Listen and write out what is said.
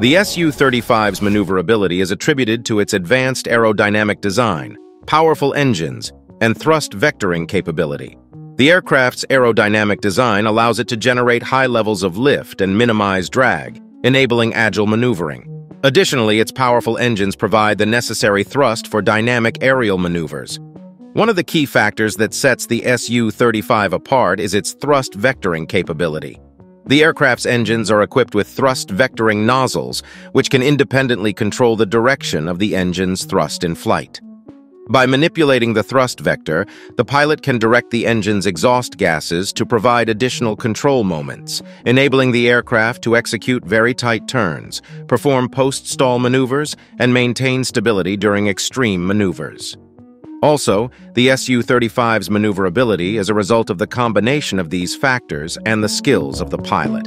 The Su-35's maneuverability is attributed to its advanced aerodynamic design, powerful engines, and thrust vectoring capability. The aircraft's aerodynamic design allows it to generate high levels of lift and minimize drag, enabling agile maneuvering. Additionally, its powerful engines provide the necessary thrust for dynamic aerial maneuvers. One of the key factors that sets the Su-35 apart is its thrust vectoring capability. The aircraft's engines are equipped with thrust vectoring nozzles, which can independently control the direction of the engine's thrust in flight. By manipulating the thrust vector, the pilot can direct the engine's exhaust gases to provide additional control moments, enabling the aircraft to execute very tight turns, perform post-stall maneuvers, and maintain stability during extreme maneuvers. Also, the Su-35's maneuverability is a result of the combination of these factors and the skills of the pilot.